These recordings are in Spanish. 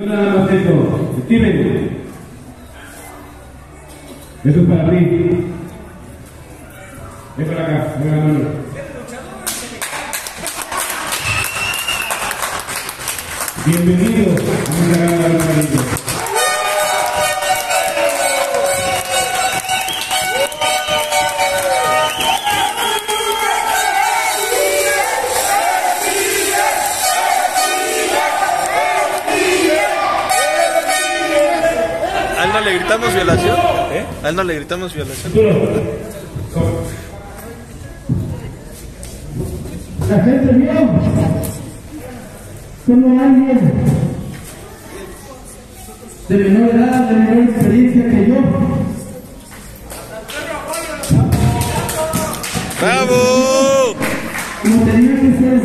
Steven. Esto es para ti. Ven para acá, ven la mano. Bienvenido a mi canal él no le gritamos violación? ¿Eh? ¿A él no le gritamos violación? La gente vio como alguien de menor edad, de menor experiencia que yo, ¡Bravo! como tenía que ser,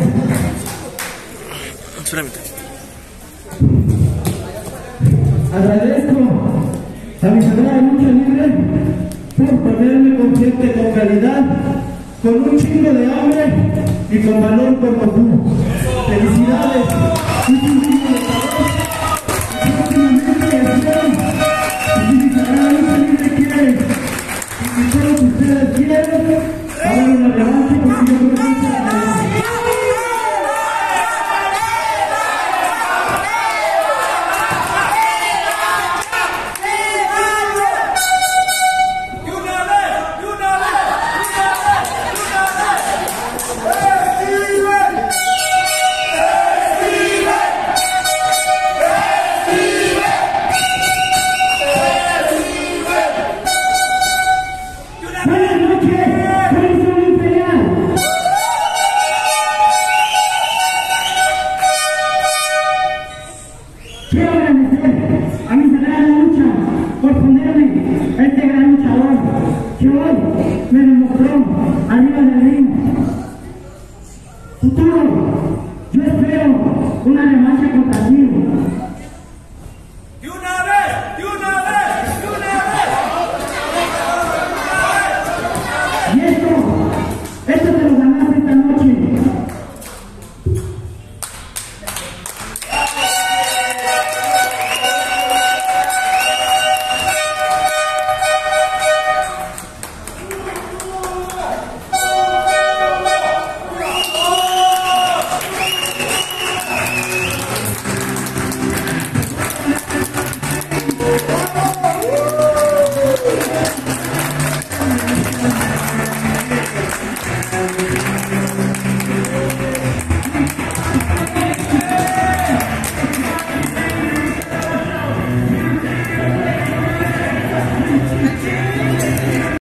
Espérame. agradezco a mi sagrada lucha libre por ponerme con gente con calidad, con un chingo de hambre y con valor como tú. Felicidades, Quiero agradecer a mi sagrada lucha por ponerme este gran luchador